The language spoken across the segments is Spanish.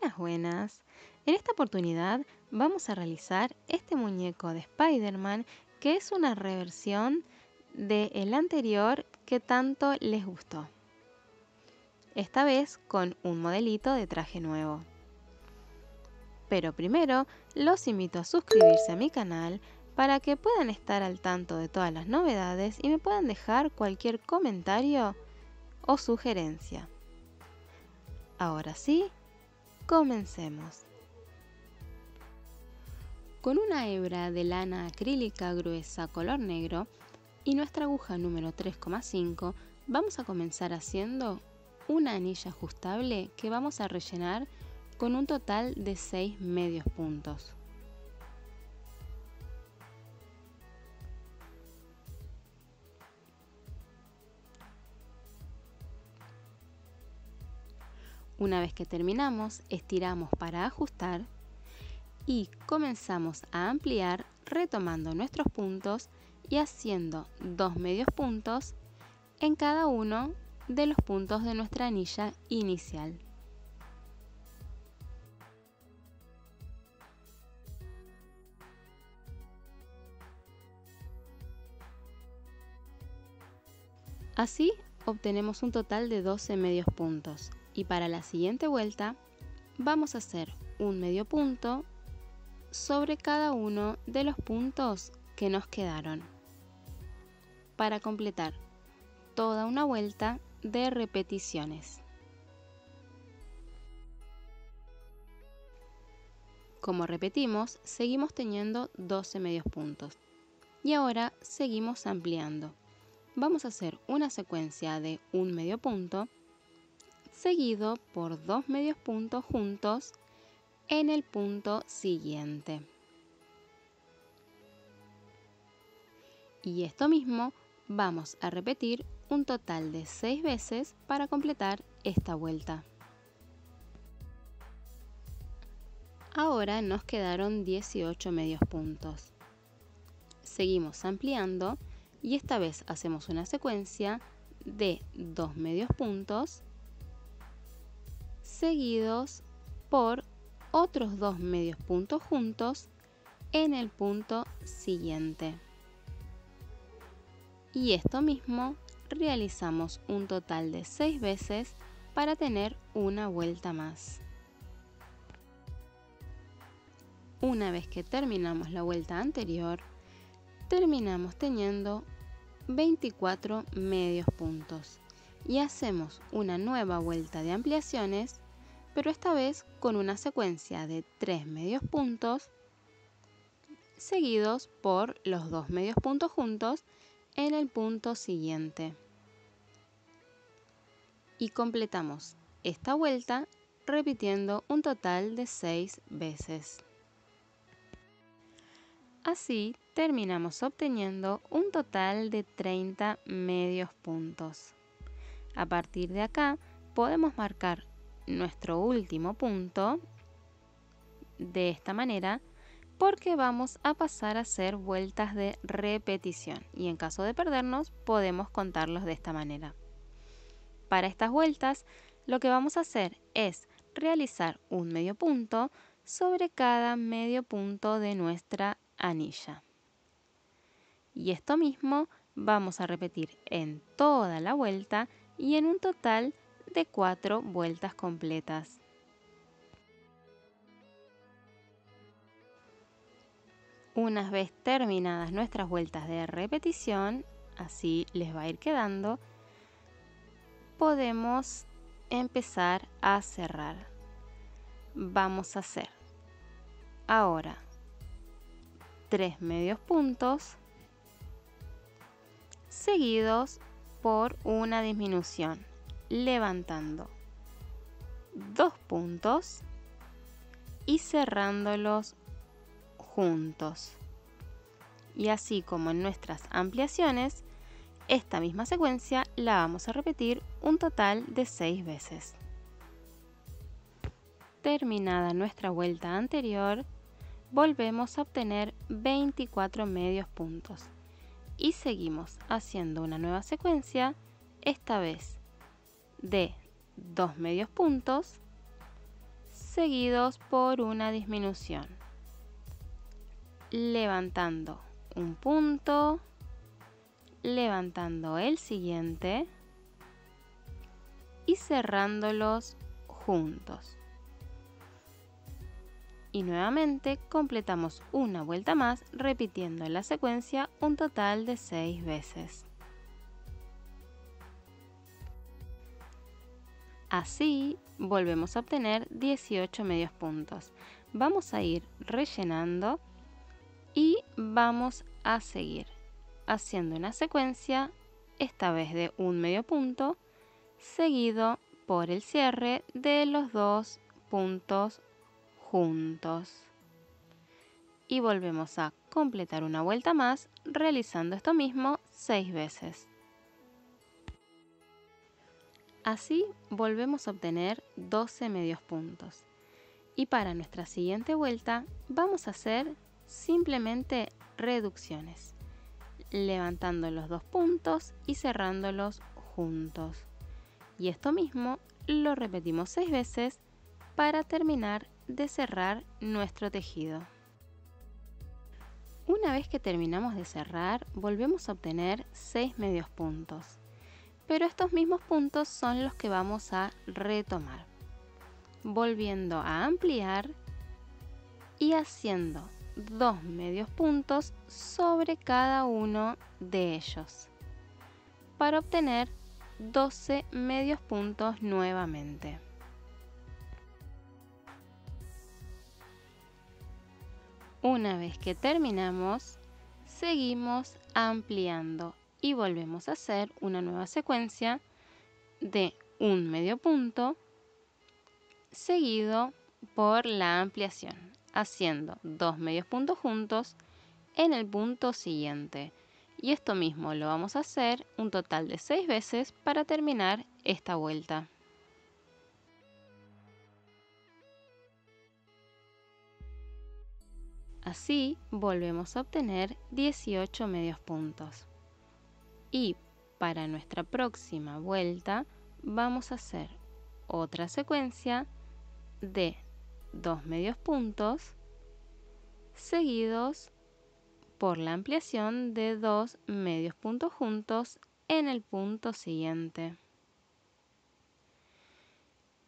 Buenas, buenas. En esta oportunidad vamos a realizar este muñeco de Spider-Man que es una reversión del anterior que tanto les gustó. Esta vez con un modelito de traje nuevo. Pero primero los invito a suscribirse a mi canal para que puedan estar al tanto de todas las novedades y me puedan dejar cualquier comentario o sugerencia. Ahora sí, Comencemos. Con una hebra de lana acrílica gruesa color negro y nuestra aguja número 3,5 vamos a comenzar haciendo una anilla ajustable que vamos a rellenar con un total de 6 medios puntos. Una vez que terminamos, estiramos para ajustar y comenzamos a ampliar retomando nuestros puntos y haciendo dos medios puntos en cada uno de los puntos de nuestra anilla inicial. Así obtenemos un total de 12 medios puntos y para la siguiente vuelta vamos a hacer un medio punto sobre cada uno de los puntos que nos quedaron para completar toda una vuelta de repeticiones. Como repetimos, seguimos teniendo 12 medios puntos y ahora seguimos ampliando. Vamos a hacer una secuencia de un medio punto seguido por dos medios puntos juntos en el punto siguiente. Y esto mismo vamos a repetir un total de 6 veces para completar esta vuelta. Ahora nos quedaron 18 medios puntos. Seguimos ampliando y esta vez hacemos una secuencia de dos medios puntos seguidos por otros dos medios puntos juntos en el punto siguiente. Y esto mismo realizamos un total de 6 veces para tener una vuelta más. Una vez que terminamos la vuelta anterior, terminamos teniendo 24 medios puntos y hacemos una nueva vuelta de ampliaciones, pero esta vez con una secuencia de 3 medios puntos seguidos por los dos medios puntos juntos en el punto siguiente. Y completamos esta vuelta repitiendo un total de 6 veces. Así terminamos obteniendo un total de 30 medios puntos. A partir de acá podemos marcar nuestro último punto de esta manera porque vamos a pasar a hacer vueltas de repetición y en caso de perdernos podemos contarlos de esta manera. Para estas vueltas lo que vamos a hacer es realizar un medio punto sobre cada medio punto de nuestra anilla. Y esto mismo vamos a repetir en toda la vuelta y en un total cuatro vueltas completas. Una vez terminadas nuestras vueltas de repetición, así les va a ir quedando, podemos empezar a cerrar. Vamos a hacer ahora tres medios puntos seguidos por una disminución, levantando dos puntos y cerrándolos juntos. Y así como en nuestras ampliaciones, esta misma secuencia la vamos a repetir un total de seis veces. Terminada nuestra vuelta anterior, volvemos a obtener 24 medios puntos y seguimos haciendo una nueva secuencia, esta vez de dos medios puntos seguidos por una disminución. Levantando un punto, levantando el siguiente y cerrándolos juntos. Y nuevamente completamos una vuelta más repitiendo la secuencia un total de 6 veces. Así volvemos a obtener 18 medios puntos. Vamos a ir rellenando y vamos a seguir haciendo una secuencia, esta vez de un medio punto, seguido por el cierre de los dos puntos juntos. Y volvemos a completar una vuelta más realizando esto mismo seis veces. Así volvemos a obtener 12 medios puntos. Y para nuestra siguiente vuelta vamos a hacer simplemente reducciones, levantando los dos puntos y cerrándolos juntos. Y esto mismo lo repetimos seis veces para terminar de cerrar nuestro tejido. Una vez que terminamos de cerrar, volvemos a obtener 6 medios puntos pero estos mismos puntos son los que vamos a retomar, volviendo a ampliar y haciendo dos medios puntos sobre cada uno de ellos para obtener 12 medios puntos nuevamente. Una vez que terminamos, seguimos ampliando y volvemos a hacer una nueva secuencia de un medio punto seguido por la ampliación, haciendo dos medios puntos juntos en el punto siguiente. Y esto mismo lo vamos a hacer un total de seis veces para terminar esta vuelta. Así volvemos a obtener 18 medios puntos y para nuestra próxima vuelta vamos a hacer otra secuencia de dos medios puntos seguidos por la ampliación de dos medios puntos juntos en el punto siguiente.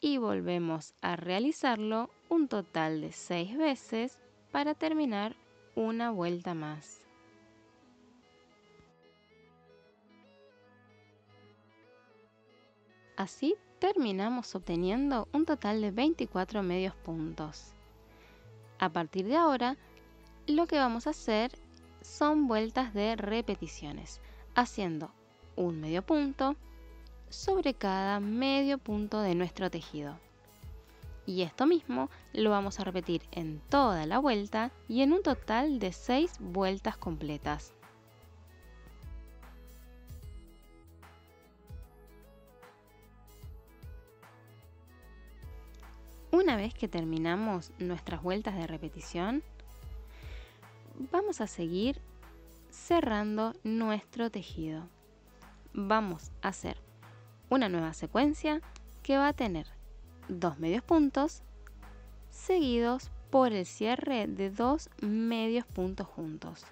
Y volvemos a realizarlo un total de seis veces para terminar una vuelta más. Así terminamos obteniendo un total de 24 medios puntos. A partir de ahora, lo que vamos a hacer son vueltas de repeticiones, haciendo un medio punto sobre cada medio punto de nuestro tejido. Y esto mismo lo vamos a repetir en toda la vuelta y en un total de 6 vueltas completas. Una vez que terminamos nuestras vueltas de repetición, vamos a seguir cerrando nuestro tejido. Vamos a hacer una nueva secuencia que va a tener dos medios puntos seguidos por el cierre de dos medios puntos juntos.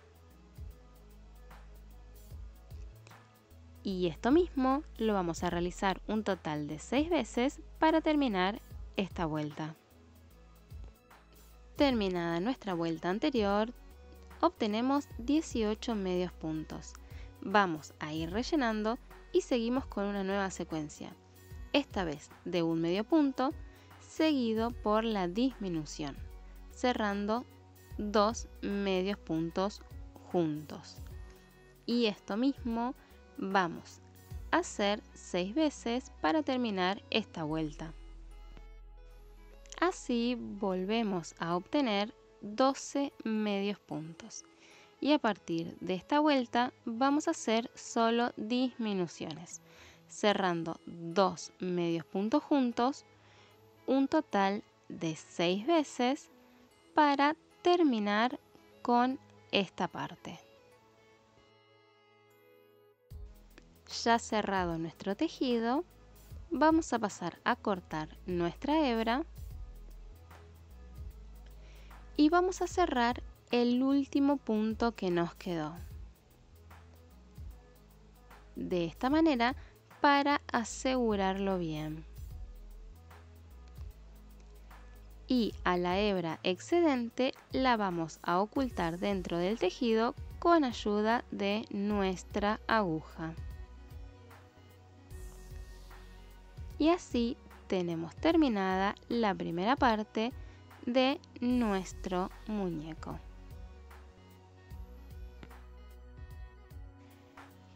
Y esto mismo lo vamos a realizar un total de seis veces para terminar esta vuelta. Terminada nuestra vuelta anterior, obtenemos 18 medios puntos. Vamos a ir rellenando y seguimos con una nueva secuencia, esta vez de un medio punto seguido por la disminución, cerrando dos medios puntos juntos. Y esto mismo vamos a hacer seis veces para terminar esta vuelta. Así volvemos a obtener 12 medios puntos. Y a partir de esta vuelta vamos a hacer solo disminuciones, cerrando dos medios puntos juntos, un total de 6 veces para terminar con esta parte. Ya cerrado nuestro tejido, vamos a pasar a cortar nuestra hebra y vamos a cerrar el último punto que nos quedó. De esta manera para asegurarlo bien. Y a la hebra excedente la vamos a ocultar dentro del tejido con ayuda de nuestra aguja. Y así tenemos terminada la primera parte de nuestro muñeco.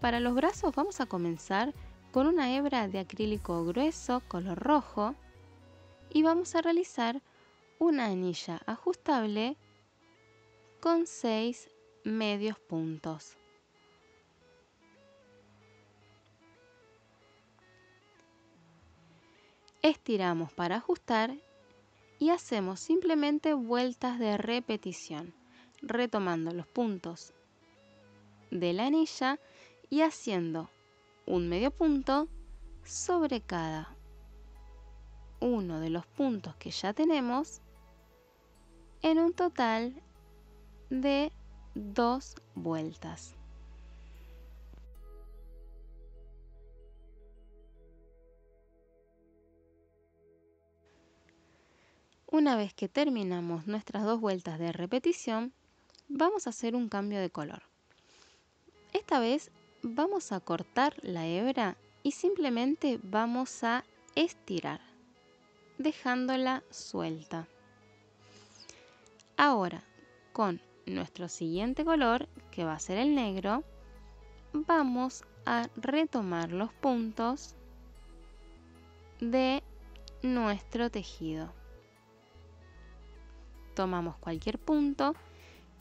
Para los brazos vamos a comenzar con una hebra de acrílico grueso color rojo y vamos a realizar una anilla ajustable con 6 medios puntos. Estiramos para ajustar y hacemos simplemente vueltas de repetición, retomando los puntos de la anilla y haciendo un medio punto sobre cada uno de los puntos que ya tenemos en un total de dos vueltas. Una vez que terminamos nuestras dos vueltas de repetición, vamos a hacer un cambio de color. Esta vez vamos a cortar la hebra y simplemente vamos a estirar, dejándola suelta. Ahora, con nuestro siguiente color, que va a ser el negro, vamos a retomar los puntos de nuestro tejido tomamos cualquier punto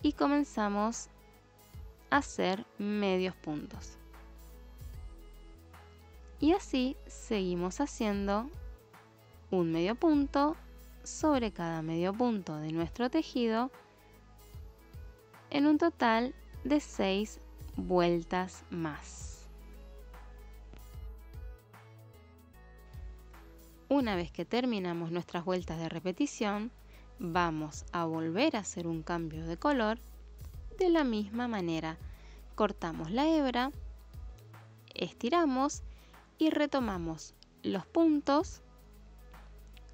y comenzamos a hacer medios puntos. Y así seguimos haciendo un medio punto sobre cada medio punto de nuestro tejido en un total de 6 vueltas más. Una vez que terminamos nuestras vueltas de repetición, vamos a volver a hacer un cambio de color de la misma manera. Cortamos la hebra, estiramos y retomamos los puntos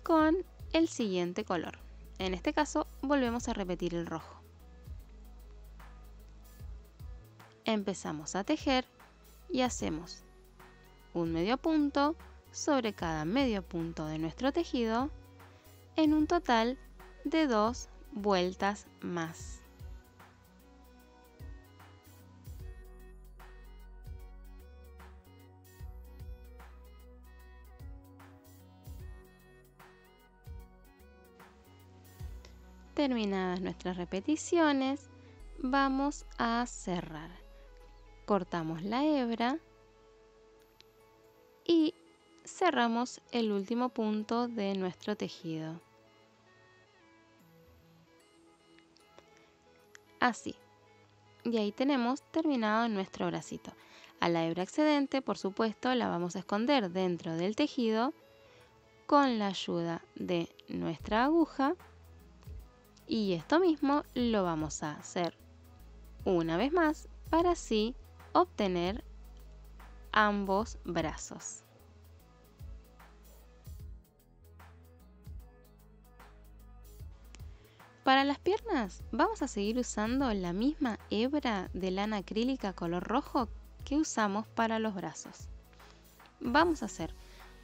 con el siguiente color. En este caso volvemos a repetir el rojo. Empezamos a tejer y hacemos un medio punto sobre cada medio punto de nuestro tejido en un total de dos vueltas más. Terminadas nuestras repeticiones, vamos a cerrar. Cortamos la hebra y cerramos el último punto de nuestro tejido. Así. Y ahí tenemos terminado nuestro bracito. A la hebra excedente, por supuesto, la vamos a esconder dentro del tejido con la ayuda de nuestra aguja. Y esto mismo lo vamos a hacer una vez más para así obtener ambos brazos. Para las piernas vamos a seguir usando la misma hebra de lana acrílica color rojo que usamos para los brazos. Vamos a hacer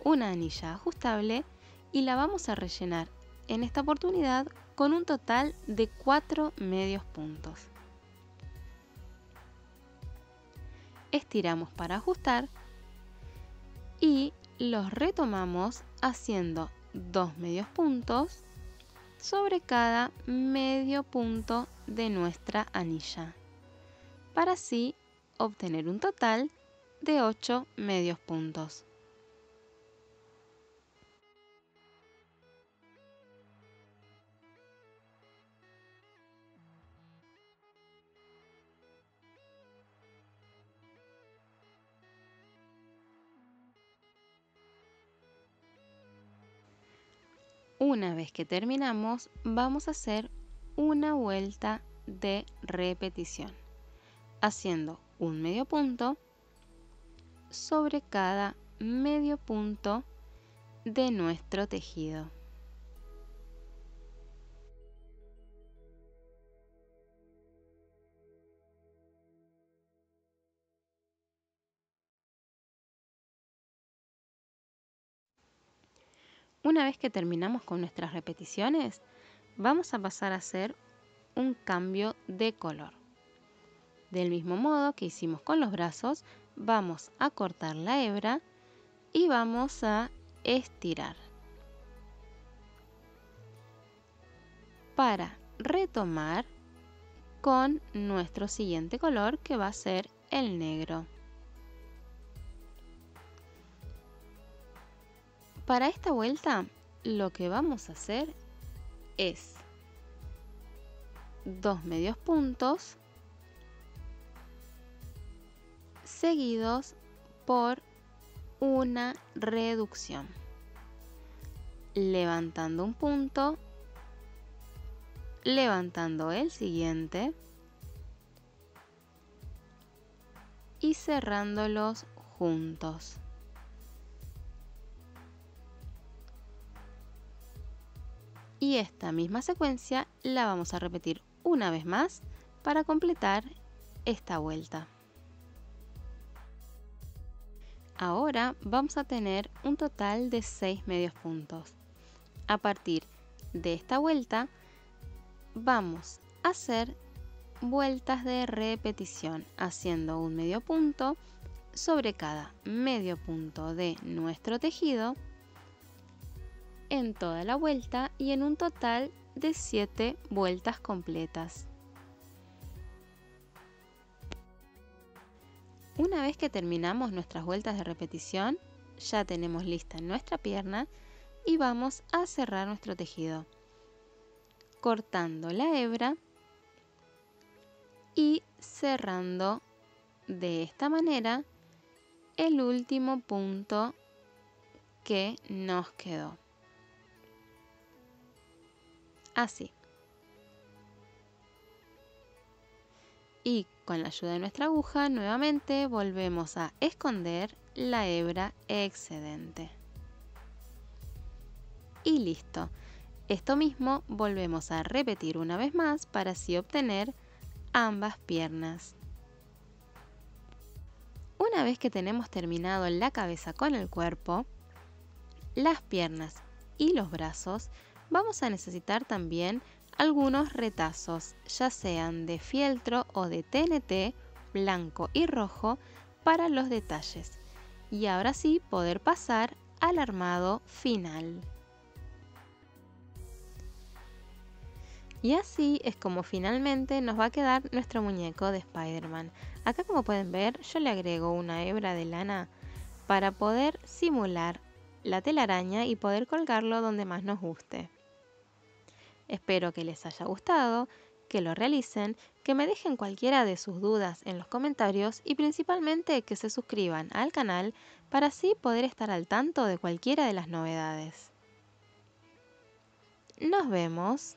una anilla ajustable y la vamos a rellenar en esta oportunidad con un total de 4 medios puntos. Estiramos para ajustar y los retomamos haciendo dos medios puntos sobre cada medio punto de nuestra anilla, para así obtener un total de 8 medios puntos. Una vez que terminamos, vamos a hacer una vuelta de repetición, haciendo un medio punto sobre cada medio punto de nuestro tejido. Una vez que terminamos con nuestras repeticiones, vamos a pasar a hacer un cambio de color. Del mismo modo que hicimos con los brazos, vamos a cortar la hebra y vamos a estirar. Para retomar con nuestro siguiente color que va a ser el negro. Para esta vuelta lo que vamos a hacer es dos medios puntos seguidos por una reducción. Levantando un punto, levantando el siguiente y cerrándolos juntos. Y esta misma secuencia la vamos a repetir una vez más para completar esta vuelta. Ahora vamos a tener un total de 6 medios puntos. A partir de esta vuelta vamos a hacer vueltas de repetición haciendo un medio punto sobre cada medio punto de nuestro tejido en toda la vuelta y en un total de 7 vueltas completas. Una vez que terminamos nuestras vueltas de repetición, ya tenemos lista nuestra pierna y vamos a cerrar nuestro tejido. Cortando la hebra y cerrando de esta manera el último punto que nos quedó así. Y con la ayuda de nuestra aguja nuevamente volvemos a esconder la hebra excedente. Y listo. Esto mismo volvemos a repetir una vez más para así obtener ambas piernas. Una vez que tenemos terminado la cabeza con el cuerpo, las piernas y los brazos, vamos a necesitar también algunos retazos, ya sean de fieltro o de TNT, blanco y rojo, para los detalles. Y ahora sí poder pasar al armado final. Y así es como finalmente nos va a quedar nuestro muñeco de Spider-Man. Acá como pueden ver yo le agrego una hebra de lana para poder simular la telaraña y poder colgarlo donde más nos guste. Espero que les haya gustado, que lo realicen, que me dejen cualquiera de sus dudas en los comentarios y principalmente que se suscriban al canal para así poder estar al tanto de cualquiera de las novedades. Nos vemos.